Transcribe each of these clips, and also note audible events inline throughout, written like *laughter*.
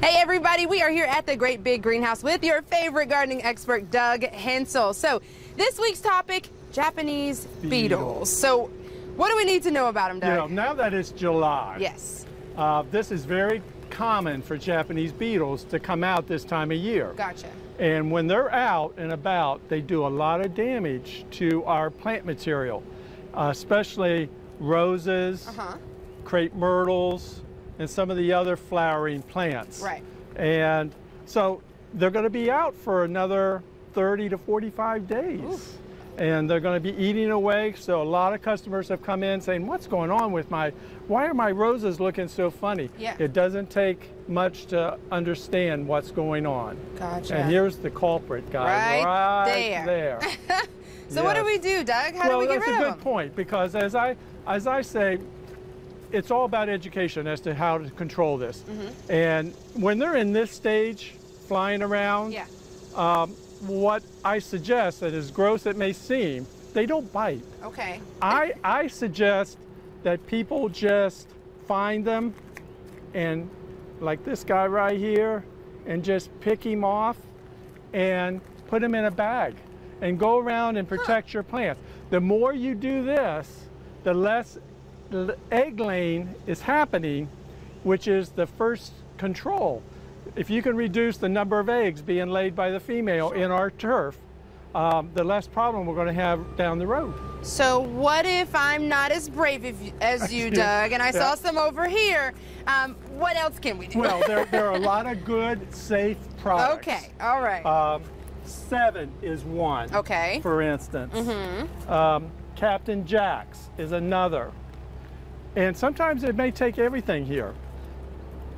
Hey everybody, we are here at the Great Big Greenhouse with your favorite gardening expert, Doug Hensel. So this week's topic, Japanese beetles. Beetles. So what do we need to know about them, You know, Doug? now that it's July, yes, uh, this is very common for Japanese beetles to come out this time of year. gotcha. And when they're out and about, they do a lot of damage to our plant material, uh, especially roses, Uh-huh. crepe myrtles, and some of the other flowering plants. Right. And so they're going to be out for another 30 to 45 days. Oof. And they're going to be eating away. So a lot of customers have come in saying, what's going on with my, why are my roses looking so funny? Yeah. It doesn't take much to understand what's going on. Gotcha. And here's the culprit, guys. Right Right there. there. *laughs* So what do we do, Doug? How well, do we get rid of them? Well, that's a good point because as I as I say, it's all about education as to how to control this. Mm-hmm. And when they're in this stage, flying around, Yeah. um, what I suggest, that as gross it may seem, they don't bite. Okay. I I suggest that people just find them and like this guy right here and just pick him off and put him in a bag and go around and protect your plants. The more you do this, the less egg laying is happening, which is the first control. If you can reduce the number of eggs being laid by the female in our turf, um, the less problem we're going to have down the road. So what if I'm not as brave if, as you, *laughs* Doug, and I Yeah. saw some over here? Um, what else can we do? Well, *laughs* there, there are a lot of good, safe products. okay. All right. Um, Sevin is one. Okay. For instance. mm-hmm. Um, Captain Jack's is another. And sometimes it may take everything here.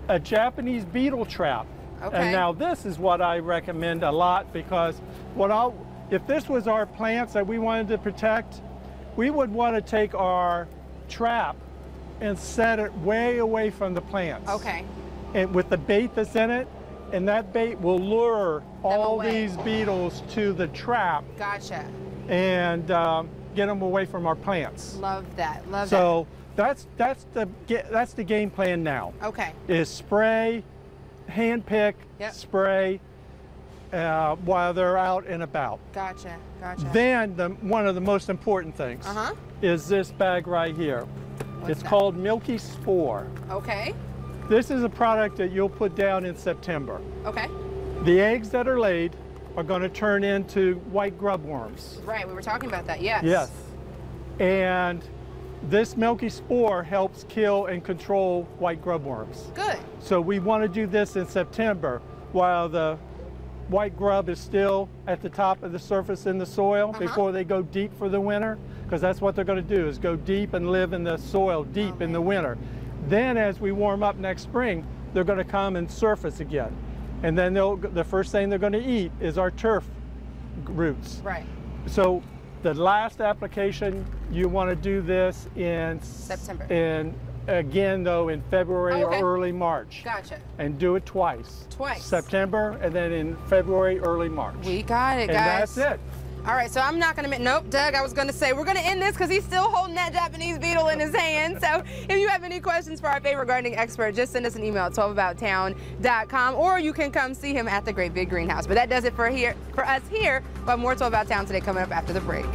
A Japanese beetle trap. Okay. And now this is what I recommend a lot because what I'll, if this was our plants that we wanted to protect, we would want to take our trap and set it way away from the plants Okay. and with the bait that's in it, and that bait will lure all away. these beetles to the trap Gotcha. and um, get them away from our plants. Love that. Love So that's that's the that's the game plan now. Okay. Is spray, hand pick, Yep. spray uh, while they're out and about. Gotcha. Gotcha. Then the one of the most important things Uh huh. is this bag right here. What's it's that? called Milky Spore. Okay. This is a product that you'll put down in September. Okay. The eggs that are laid are going to turn into white grub worms. Right. We were talking about that. Yes. Yes. And this milky spore helps kill and control white grub worms. Good. So we want to do this in September while the white grub is still at the top of the surface in the soil Uh-huh. before they go deep for the winter because that's what they're going to do is go deep and live in the soil deep in the winter. Then as we warm up next spring, they're going to come and surface again. And then they'll, the first thing they're going to eat is our turf roots. Right. So the last application, you want to do this in September. In again though in February Oh, okay. or early March. Gotcha. And do it twice. Twice. September and then in February, early March. We got it, guys. and guys. that's it. All right, so I'm not gonna. Nope, Doug. I was gonna say we're gonna end this because he's still holding that Japanese beetle in his hand. So *laughs* if you have any questions for our favorite gardening expert, just send us an email at 12abouttown.com, or you can come see him at the Great Big Greenhouse. But that does it for here for us here. But more 12 About Town today coming up after the break.